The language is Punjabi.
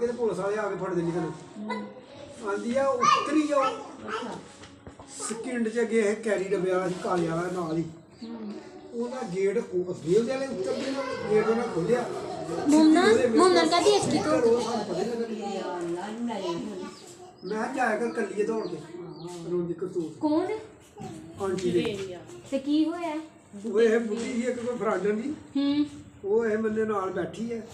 ਕਿਤੇ ਪੁਲਿਸ ਵਾਲੇ ਆ ਕੇ ਫੜ ਦੇਣੀ ਤੈਨੂੰ। ਆਂਦੀ ਆ ਉਤਰੀ ਜਾਓ। ਸਕਿੰਡ ਚ ਅੱਗੇ ਇਹ ਕੈਰੀ ਦਾ ਸੀ ਕਾਲੇ ਵਾਲਾ ਨਾਲ ਹੀ। ਉਹਦਾ ਗੇਟ ਉਹ ਅੱਗੇ ਉਹਦੇ ਵਾਲੇ ਉੱਤਰ ਦੇ ਗੇਟ ਉਹਨਾਂ ਖੋਲਿਆ। ਮੁੰਨਾ ਮੁੰਨਾ ਕਦੀ ਇਸਕੀ ਤੋਂ? ਘਰੋਂ ਮੈਂ ਕਿਹਾ ਜਾਇਆ ਕਰ ਕੱਲੀਏ ਦੌੜ ਕੇ। ਰੋਣ ਕਰਤੂਤ। ਕੌਣ ਆਂਟੀ ਦੇ ਤੇ ਕੀ ਹੋਇਆ? ਉਹ ਇਹ ਬੁੱਢੀ ਇੱਕ ਕੋਈ ਫਰਾਡਨ ਦੀ। ਹੂੰ। ਉਹ ਇਹ ਬੰਦੇ ਨਾਲ ਬੈਠੀ ਹੈ।